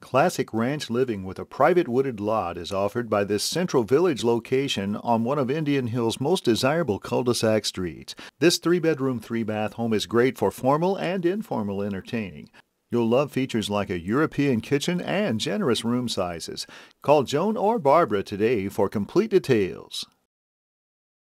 Classic ranch living with a private wooded lot is offered by this Central Village location on one of Indian Hill's most desirable cul-de-sac streets. This three-bedroom, three-bath home is great for formal and informal entertaining. You'll love features like a European kitchen and generous room sizes. Call Joan or Barbara today for complete details.